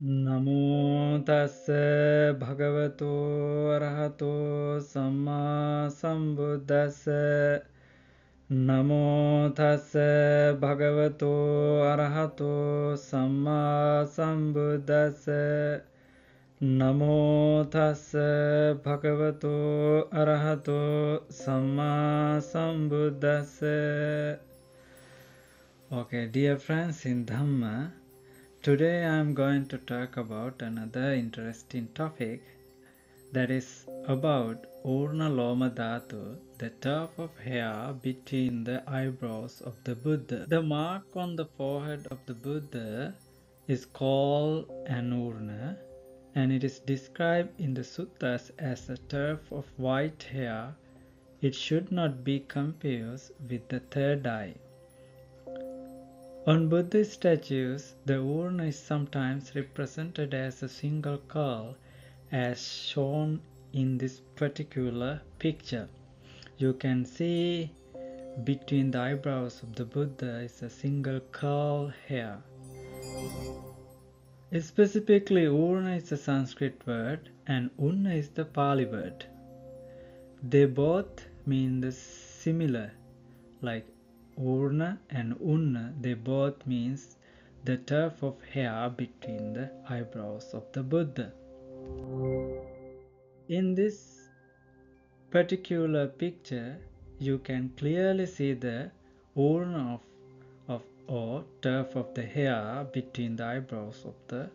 නමෝ තස්ස භගවතු අරහතෝ සම්මා සම්බුද්දස්ස නමෝ තස්ස භගවතු අරහතෝ සම්මා සම්බුද්දස්ස නමෝ තස්ස භගවතු අරහතෝ සම්මා සම්බුද්දස්ස Okay, dear friends in Dhamma, Today I am going to talk about another interesting topic that is about Urna Loma Dhatu, the top of hair between the eyebrows of the Buddha. The mark on the forehead of the Buddha is called an Urna and it is described in the suttas as a tuft of white hair. It should not be confused with the third eye. On Buddhist statues, the urna is sometimes represented as a single curl, as shown in this particular picture. You can see between the eyebrows of the Buddha is a single curl hair. Specifically, urna is a Sanskrit word and unna is the Pali word. They both mean the similar, like urna and unna, they both means the tuft of hair between the eyebrows of the Buddha. In this particular picture, you can clearly see the urna of, of or tuft of the hair between the eyebrows of the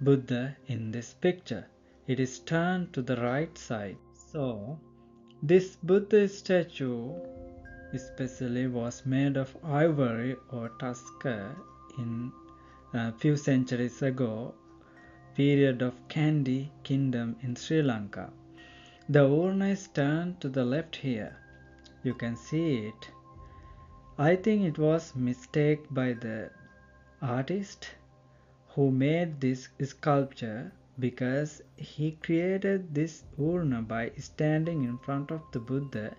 Buddha in this picture. It is turned to the right side. So, this Buddha statue especially was made of ivory or tusker in a few centuries ago period of Kandy kingdom in Sri Lanka. The urna is turned to the left here. You can see it. I think it was mistake by the artist who made this sculpture because he created this urna by standing in front of the Buddha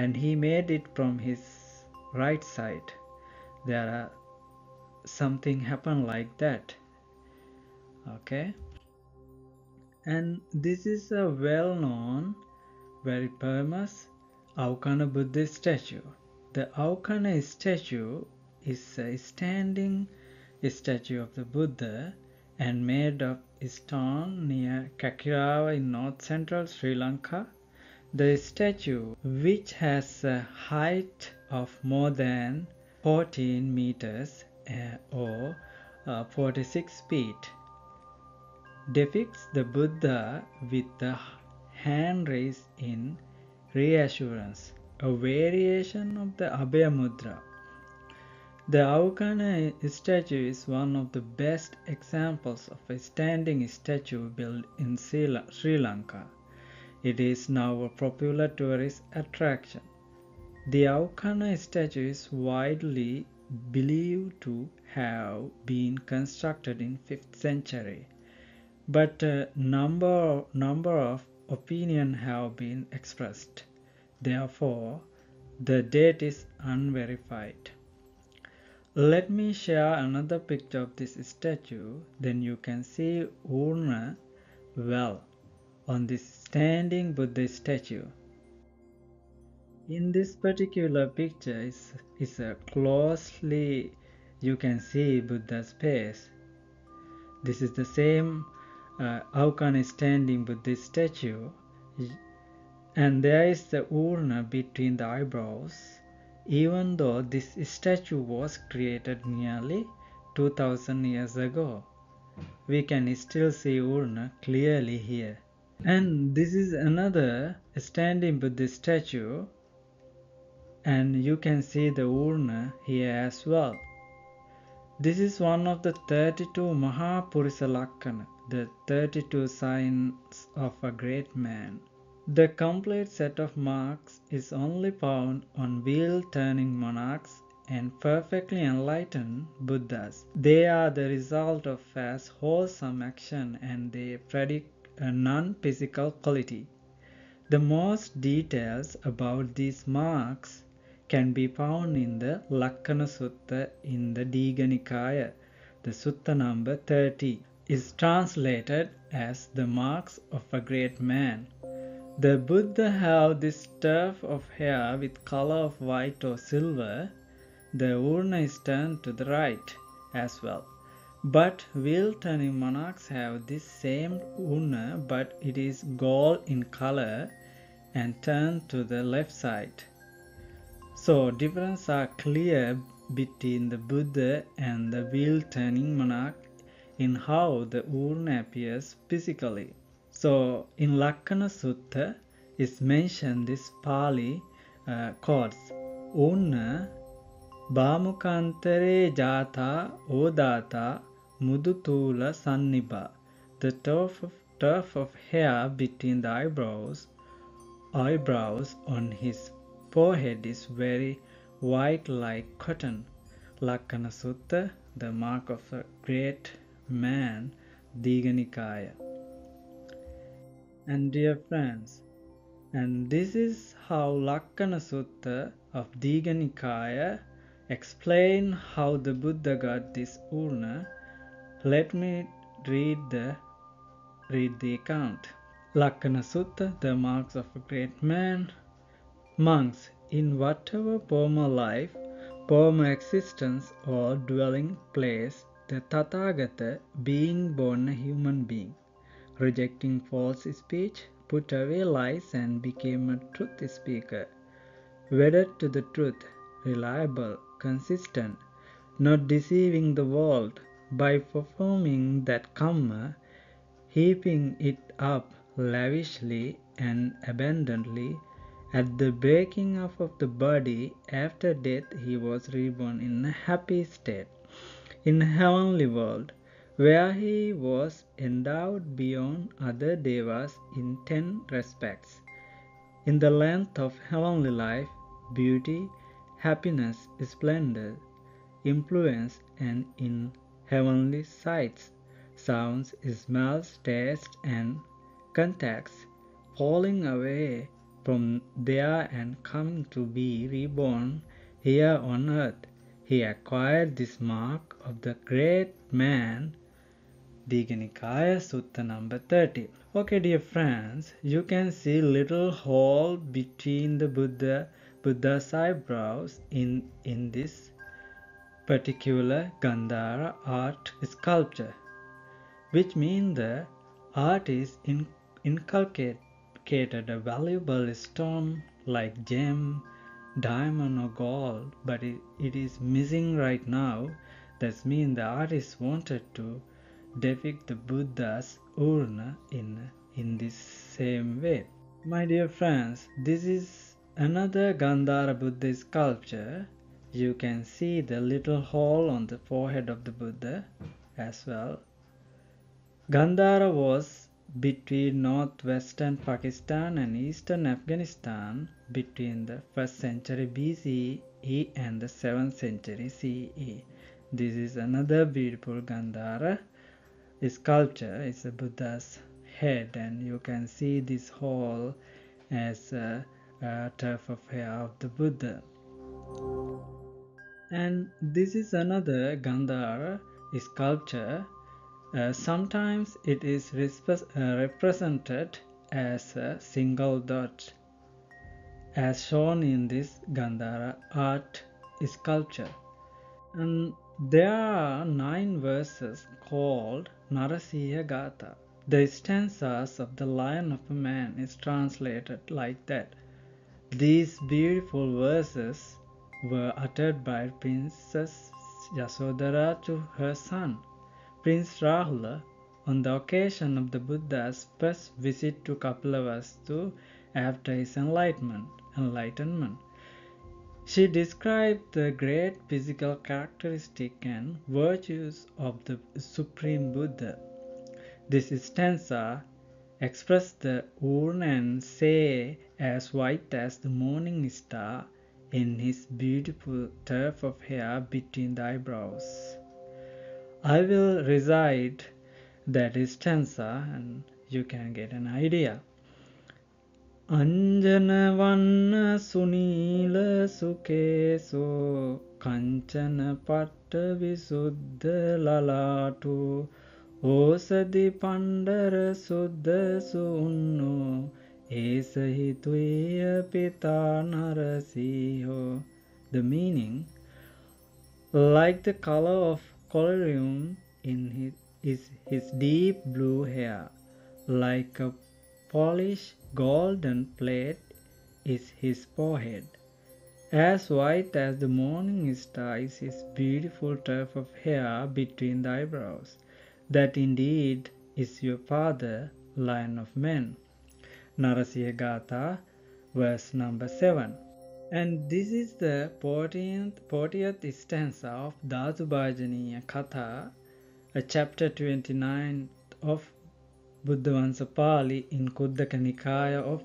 and he made it from his right side. There are something happened like that. Okay. And this is a well-known, very famous Aukana Buddhist statue. The Aukana statue is a standing statue of the Buddha and made of stone near Kakirawa in north central Sri Lanka the statue, which has a height of more than 14 meters uh, or uh, 46 feet, depicts the Buddha with the hand raised in reassurance, a variation of the Abhaya Mudra. The Aukana statue is one of the best examples of a standing statue built in Sri Lanka. It is now a popular tourist attraction. The Aukana statue is widely believed to have been constructed in 5th century, but a number, number of opinions have been expressed. Therefore, the date is unverified. Let me share another picture of this statue, then you can see Urna well on this standing Buddha statue. In this particular picture is, is a closely you can see Buddha's face. This is the same uh, Aukana standing Buddhist statue and there is the urna between the eyebrows even though this statue was created nearly 2000 years ago. We can still see urna clearly here. And this is another standing Buddhist statue and you can see the urna here as well. This is one of the 32 Mahapurisa Lakkhana, the 32 signs of a great man. The complete set of marks is only found on wheel turning monarchs and perfectly enlightened Buddhas. They are the result of fast wholesome action and they predict a non-physical quality. The most details about these marks can be found in the Lakkhana Sutta in the Digha Nikaya, the Sutta number 30. is translated as the marks of a great man. The Buddha have this tuft of hair with color of white or silver. The urna is turned to the right as well. But wheel turning monarchs have this same urna, but it is gold in color and turned to the left side. So differences are clear between the Buddha and the wheel turning monarch in how the urna appears physically. So in Lakkhana Sutta is mentioned this Pali uh, quotes Unna Sanniba The tuft of, of hair between the eyebrows eyebrows on his forehead is very white like cotton. Lakkhana Sutta, the mark of a great man, Digha Nikaya. And dear friends, and this is how Lakkhana Sutta of Digha Nikaya explain how the Buddha got this urna. Let me read the read the account. Lakkhana Sutta, the marks of a great man. Monks, in whatever former life, former existence or dwelling place, the Tathagata, being born a human being, rejecting false speech, put away lies and became a truth speaker, wedded to the truth, reliable, consistent, not deceiving the world by performing that karma, heaping it up lavishly and abundantly. At the breaking up of the body after death, he was reborn in a happy state in a heavenly world, where he was endowed beyond other devas in ten respects. In the length of heavenly life, beauty, happiness, splendor, influence, and in heavenly sights, sounds, smells, tastes, and contacts, falling away from there and coming to be reborn here on earth. He acquired this mark of the great man. Digha Nikaya Sutta number 30. Okay, dear friends, you can see little hole between the Buddha Buddha's eyebrows in in this particular Gandhara art sculpture, which means the artist in, inculcated a valuable stone like gem, diamond or gold, but it, it is missing right now. That means the artist wanted to depict the Buddha's urna in, in this same way. My dear friends, this is another Gandhara Buddha sculpture. You can see the little hole on the forehead of the Buddha as well. Gandhara was between northwestern Pakistan and eastern Afghanistan between the 1st century BCE and the 7th century CE. This is another beautiful Gandhara sculpture. It's a Buddha's head, and you can see this hole as a, tuft of hair of the Buddha. And this is another Gandhara sculpture. Uh, sometimes it is uh, represented as a single dot, as shown in this Gandhara art sculpture. And there are nine verses called Narasiha Gatha. The stanzas of the Lion of a Man is translated like that. These beautiful verses were uttered by Princess Yasodhara to her son, Prince Rahula, on the occasion of the Buddha's first visit to Kapilavastu after his enlightenment. enlightenment. She described the great physical characteristic and virtues of the Supreme Buddha. This stanza expressed the urn and say as white as the morning star in his beautiful tuft of hair between the eyebrows. I will recite that stanza and you can get an idea. අංජනවන්න සුනීල සුකේසෝ කංචන පට්ට විසුද්ධ ලලාටු ඕසදි පණ්ඩර සුද්දසු Esahi tuiya pita narasiho. The meaning, like the color of collyrium in his, is his deep blue hair, like a polished golden plate is his forehead. As white as the morning star is his beautiful tuft of hair between the eyebrows. That indeed is your father, Lion of Men. Narasiha Gatha, verse number 7. And this is the 40th, 40th stanza of Dhatubhajaniya Katha, a chapter 29 of Buddhavansa Pali in Khuddaka Nikaya of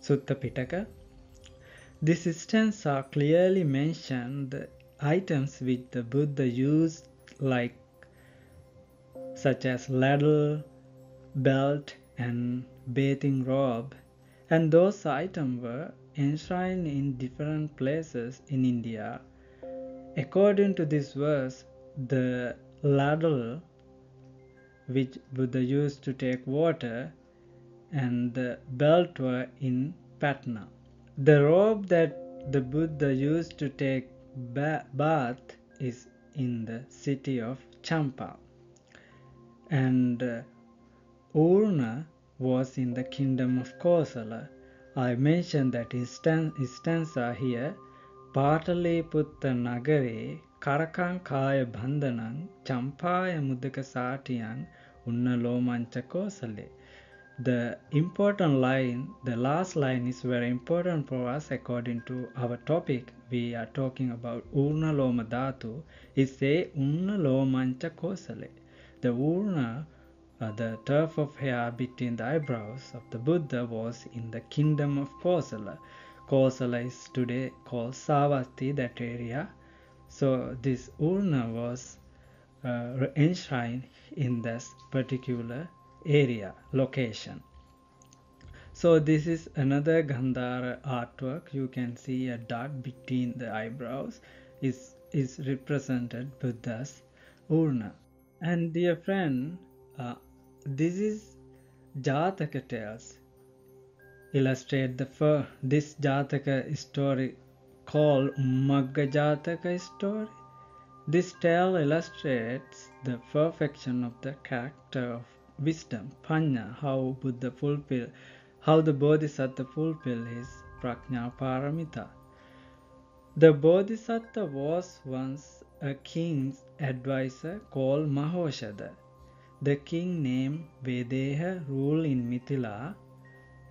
Sutta Pitaka. This stanza clearly mentions the items which the Buddha used, like such as ladle, belt, and bathing robe, and those items were enshrined in different places in India. According to this verse, the ladle which Buddha used to take water and the belt were in Patna. The robe that the Buddha used to take ba- bath is in the city of Champa. And uh, Urna was in the kingdom of Kosala. I mentioned that his stan- his stanza here පාටලීපුත්ත නගරේ කරකං කාය බන්ධනං චම්පාය මුදක සාටියන් උන්න ලෝමංච කෝසලේ the important line, the last line is very important for us according to our topic. We are talking about Urna Loma Dhatu. It say Unna Lomancha Kosale. The Urna, uh, the turf of hair between the eyebrows of the Buddha was in the kingdom of Kosala. Kosala is today called Savati, that area. So this Urna was uh, enshrined in this particular area location so this is another gandhara artwork you can see a dot between the eyebrows is is represented buddha's urna and dear friend uh, this is jataka tales illustrate the fir- this jataka story called Magga Jataka story this tale illustrates the perfection of the character of wisdom, panya, how Buddha fulfill, how the Bodhisattva fulfill his prajna paramita. The Bodhisattva was once a king's advisor called Mahoshada. The king named Vedeha ruled in Mithila,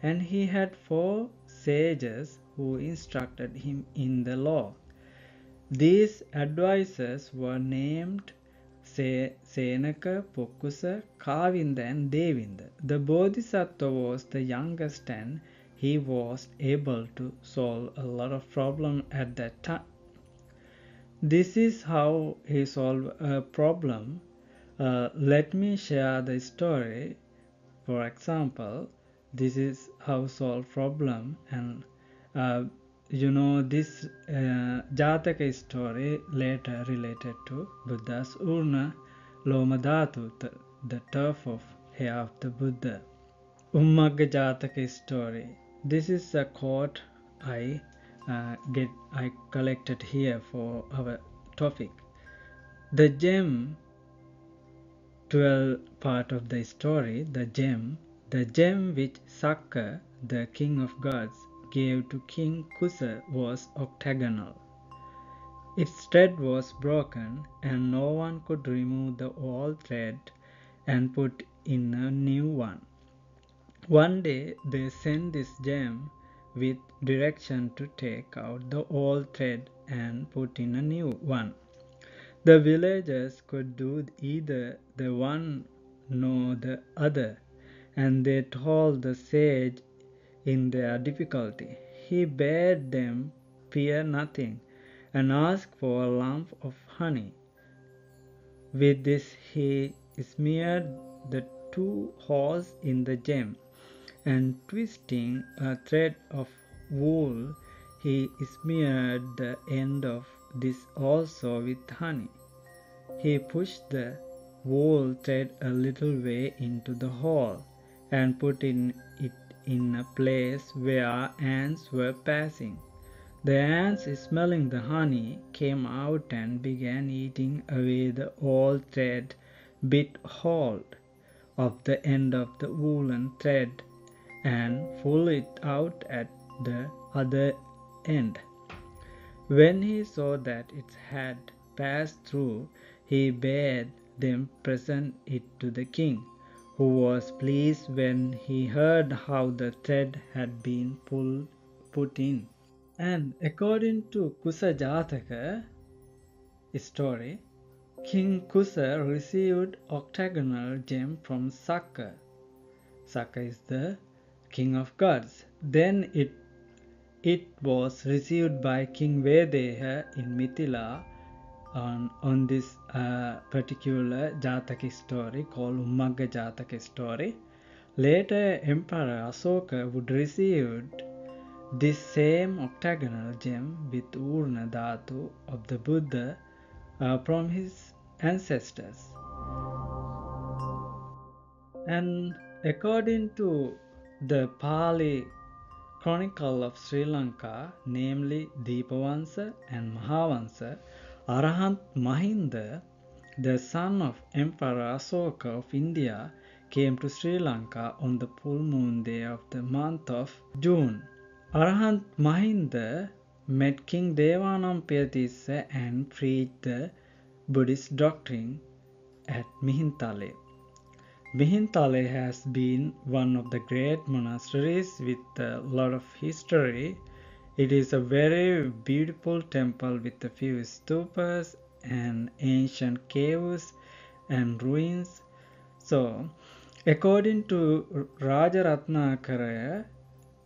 and he had four sages who instructed him in the law. These advisers were named Senaka, Pokusa, Kavinda, and Devinda. The Bodhisattva was the youngest and he was able to solve a lot of problems at that time. This is how he solved a problem. Uh, let me share the story. For example, this is how solve problem and uh, you know this uh, Jataka story later related to Buddha's Urna Lomadhatu, the, the turf of hair of the Buddha. Ummagga Jataka story. This is a quote I uh, get I collected here for our topic. The gem, 12 part of the story, the gem, the gem which Sakka, the king of gods, gave to King Kusa was octagonal. Its thread was broken, and no one could remove the old thread and put in a new one. One day they sent this gem with direction to take out the old thread and put in a new one. The villagers could do either the one nor the other, and they told the sage in their difficulty. He bade them fear nothing and ask for a lump of honey. With this, he smeared the two holes in the gem, and twisting a thread of wool, he smeared the end of this also with honey. He pushed the wool thread a little way into the hole and put in it in a place where ants were passing. The ants, smelling the honey, came out and began eating away the old thread bit hold of the end of the woolen thread and pull it out at the other end. When he saw that it had passed through, he bade them present it to the king, who was pleased when he heard how the thread had been pulled, put in. And according to Kusa Jataka story, King Kusa received octagonal gem from Sakka. Sakka is the king of gods. Then it it was received by King Vedeha in Mithila on, on this uh, particular Jataka story called Ummagga Jataka story. Later, Emperor Asoka would receive this same octagonal gem with Urna Dhatu of the Buddha uh, from his ancestors. And according to the Pali Chronicle of Sri Lanka, namely Deepavansa and Mahavansa, Arahant Mahinda, the son of Emperor Asoka of India, came to Sri Lanka on the full moon day of the month of June. Arahant Mahinda met King Devanampiyatissa and preached the Buddhist doctrine at Mihintale. Mihintale has been one of the great monasteries with a lot of history. It is a very beautiful temple with a few stupas and ancient caves and ruins. So, according to Rajaratnakara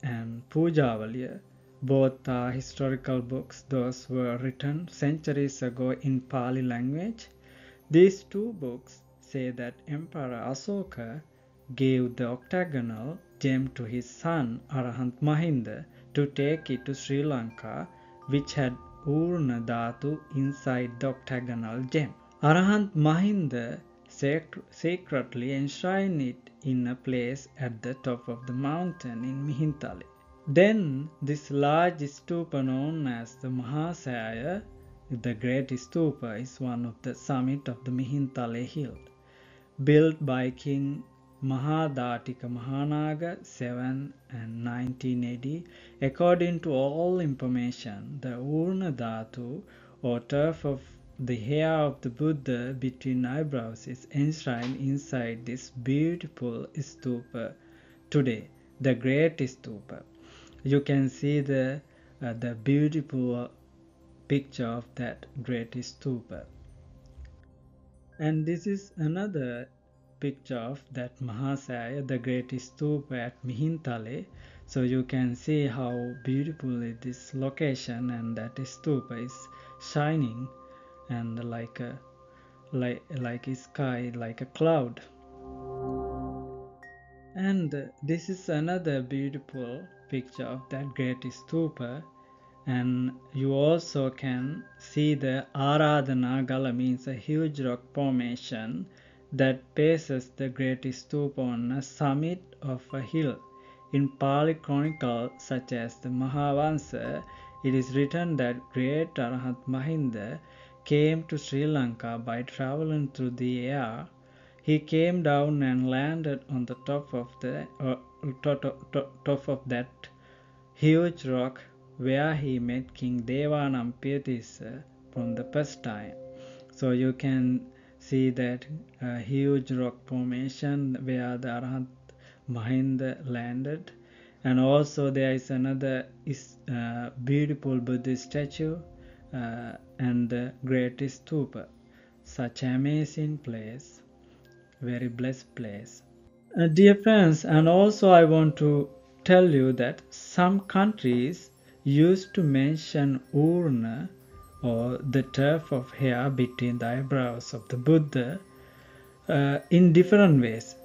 and Pujavaliya, both are historical books. Those were written centuries ago in Pali language. These two books say that Emperor Asoka gave the octagonal gem to his son Arahant Mahinda to take it to Sri Lanka, which had Urna Dhatu inside the octagonal gem. Arahant Mahinda secretly enshrined it in a place at the top of the mountain in Mihintale. Then this large stupa known as the Mahaseya, the great stupa, is one of the summit of the Mihintale hill built by King Mahadatika Mahanaga 7 and 19 AD. According to all information, the Urna Dhatu or turf of the hair of the Buddha between eyebrows is enshrined inside this beautiful stupa today, the great stupa. You can see the uh, the beautiful picture of that great stupa. And this is another picture of that Mahaseya, the great stupa at Mihintale. So you can see how beautiful is this location and that stupa is shining and like a like like a sky like a cloud. And this is another beautiful picture of that great stupa and you also can see the Aradhana Gala means a huge rock formation that bases the great stupa on a summit of a hill. In Pali chronicle such as the Mahavansa, it is written that great Arahant Mahinda came to Sri Lanka by traveling through the air. He came down and landed on the top of the uh, top, of that huge rock where he met King Devanampiyathissa from the first time. So you can see that uh, huge rock formation where the Arhat Mahinda landed. And also there is another is, uh, beautiful Buddhist statue uh, and the great stupa. Such amazing place, very blessed place. Uh, dear friends, and also I want to tell you that some countries used to mention urna or the tuft of hair between the eyebrows of the Buddha uh, in different ways.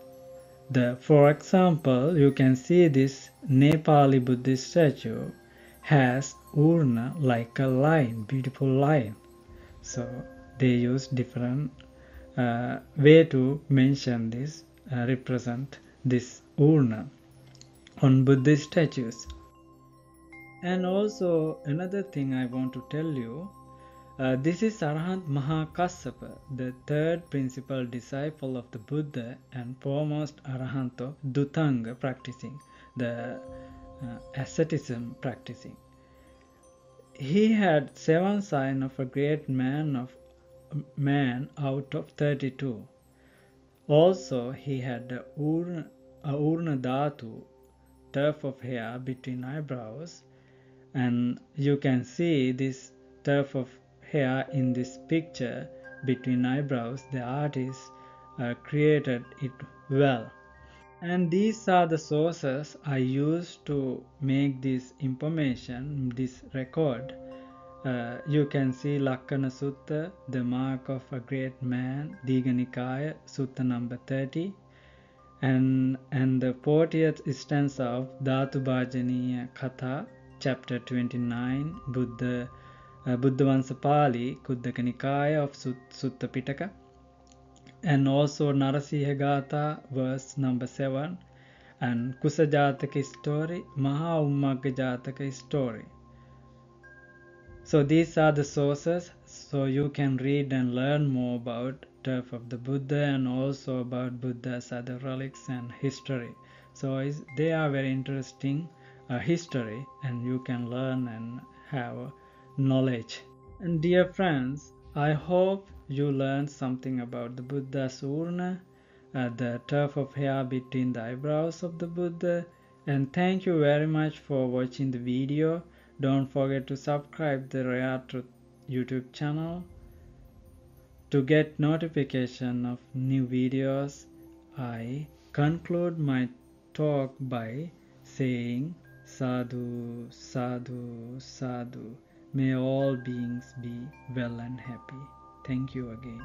The, for example, you can see this Nepali Buddhist statue has urna like a line, beautiful line. So they use different uh, way to mention this, uh, represent this urna on Buddhist statues. And also another thing I want to tell you, uh, this is Arahant Mahakassapa, the third principal disciple of the Buddha and foremost Arahant of Dhutanga practicing, the uh, asceticism practicing. He had seven signs of a great man of man out of 32. Also, he had a urna, a urna tuft of hair between eyebrows, and you can see this tuft of hair in this picture between eyebrows. The artist uh, created it well. And these are the sources I used to make this information, this record. Uh, you can see Lakkhana Sutta, the mark of a great man, Digha Nikaya, Sutta number 30, and, and the 40th stanza of Dhatu Bhajaniya Katha, chapter 29, Buddha, Buddhavansa Pali, Khuddaka Nikaya of Sutta Pitaka, and also Narasiha Gatha, verse number 7, and Kusajataka story, Maha story. So these are the sources, so you can read and learn more about turf of the Buddha and also about Buddha's other relics and history. So they are very interesting uh, history and you can learn and have knowledge. And dear friends, I hope you learned something about the Buddha's urna, uh, the tuft of hair between the eyebrows of the Buddha. And thank you very much for watching the video. Don't forget to subscribe the Rare Truth YouTube channel to get notification of new videos. I conclude my talk by saying sadhu sadhu sadhu may all beings be well and happy. Thank you again